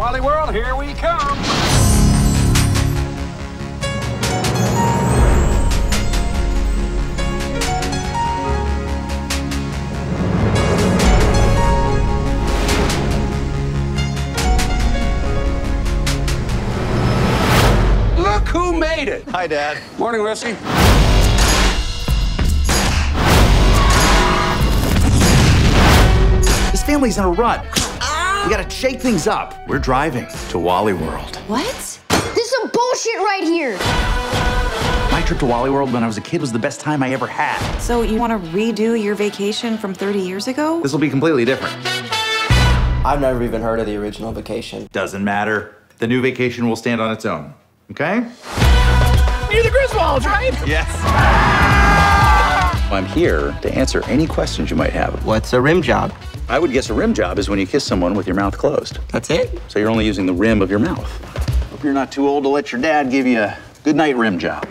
Wally World, here we come. Look who made it. Hi, Dad. Morning, Missy. This family's in a rut. We gotta shake things up. We're driving to Wally World. What? This is some bullshit right here. My trip to Wally World when I was a kid was the best time I ever had. So you want to redo your vacation from 30 years ago? This will be completely different. I've never even heard of the original vacation. Doesn't matter. The new vacation will stand on its own. Okay? You're the Griswolds, right? Yes. I'm here to answer any questions you might have. What's a rim job? I would guess a rim job is when you kiss someone with your mouth closed. That's it? So you're only using the rim of your mouth. Hope you're not too old to let your dad give you a good night rim job.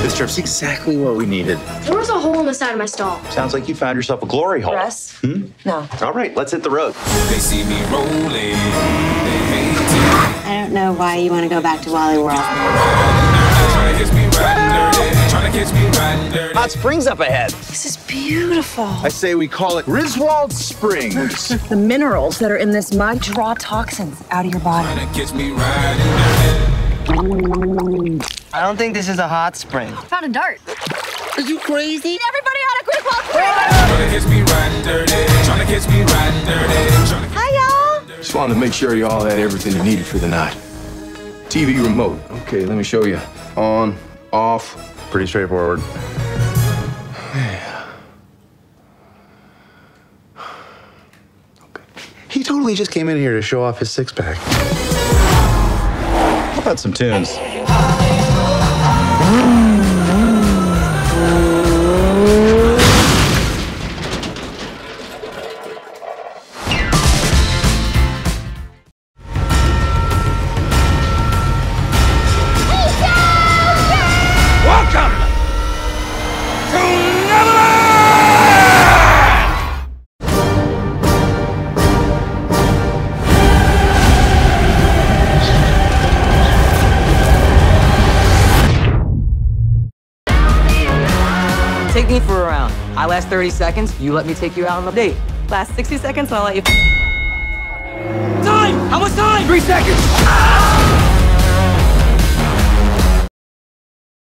This trip's exactly what we needed. There was a hole in the side of my stall. Sounds like you found yourself a glory hole. Russ? Hmm? No. All right, let's hit the road. They see me rolling, they hate it. I don't know why you want to go back to Wally World. Tryna catch me riding dirty, tryna catch me riding dirty. Hot springs up ahead. This is beautiful. I say we call it Griswold Springs. The minerals that are in this mud draw toxins out of your body. Tryna catch me. I don't think this is a hot spring. Found a dart. Are you crazy? Everybody on a Griswold Spring! Tryna catch me riding dirty, tryna catch me riding dirty. Hi, y'all. Just wanted to make sure you all had everything you needed for the night. TV remote. Okay, let me show you. On, off. Pretty straightforward. He totally just came in here to show off his six pack. How about some tunes? Me for a round. I last 30 seconds, you let me take you out on a date. Last 60 seconds, I'll let you. Time! How much time? Three seconds. Ah!